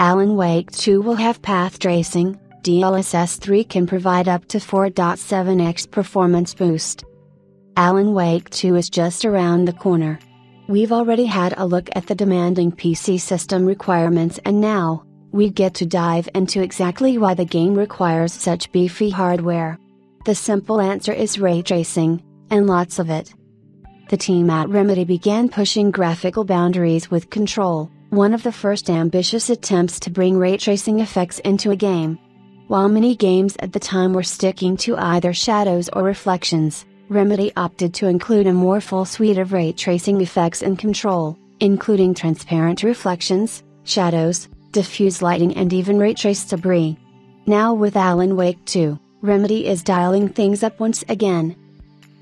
Alan Wake 2 will have path tracing, DLSS 3 can provide up to 4.7x performance boost. Alan Wake 2 is just around the corner. We've already had a look at the demanding PC system requirements and now, we get to dive into exactly why the game requires such beefy hardware. The simple answer is ray tracing, and lots of it. The team at Remedy began pushing graphical boundaries with Control, one of the first ambitious attempts to bring ray tracing effects into a game. While many games at the time were sticking to either shadows or reflections, Remedy opted to include a more full suite of ray tracing effects and control, including transparent reflections, shadows, diffuse lighting and even ray trace debris. Now with Alan Wake 2, Remedy is dialing things up once again.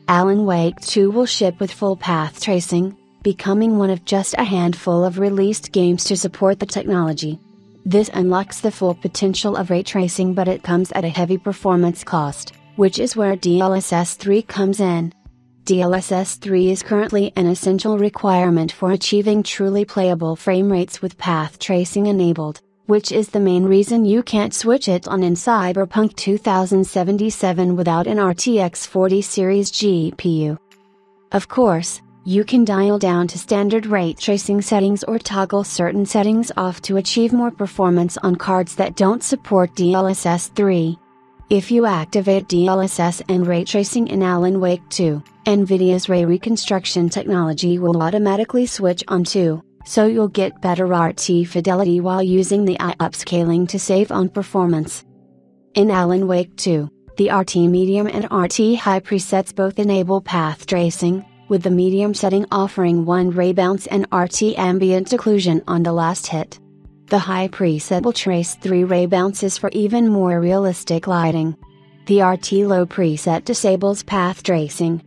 Alan Wake 2 will ship with full path tracing, becoming one of just a handful of released games to support the technology. This unlocks the full potential of ray tracing but it comes at a heavy performance cost, which is where DLSS 3 comes in. DLSS 3 is currently an essential requirement for achieving truly playable frame rates with path tracing enabled, which is the main reason you can't switch it on in Cyberpunk 2077 without an RTX 40 series GPU. Of course, you can dial down to standard ray tracing settings or toggle certain settings off to achieve more performance on cards that don't support DLSS 3. If you activate DLSS and ray tracing in Alan Wake 2, NVIDIA's ray reconstruction technology will automatically switch on too, so you'll get better RT fidelity while using the AI upscaling to save on performance. In Alan Wake 2, the RT medium and RT high presets both enable path tracing, with the medium setting offering 1 ray bounce and RT ambient occlusion on the last hit. The high preset will trace 3 ray bounces for even more realistic lighting. The RT low preset disables path tracing.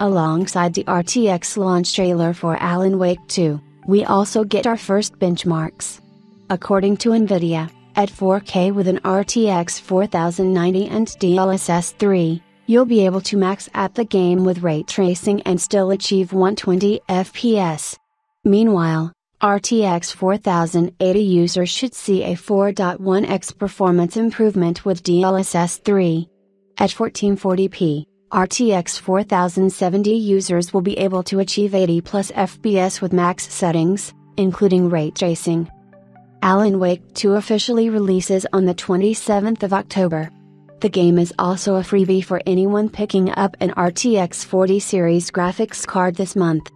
Alongside the RTX launch trailer for Alan Wake 2, we also get our first benchmarks. According to Nvidia, at 4K with an RTX 4090 and DLSS 3, You'll be able to max out the game with ray tracing and still achieve 120 FPS. Meanwhile, RTX 4080 users should see a 4.1x performance improvement with DLSS 3. At 1440p, RTX 4070 users will be able to achieve 80 plus FPS with max settings, including ray tracing. Alan Wake 2 officially releases on the 27th of October. The game is also a freebie for anyone picking up an RTX 40 series graphics card this month.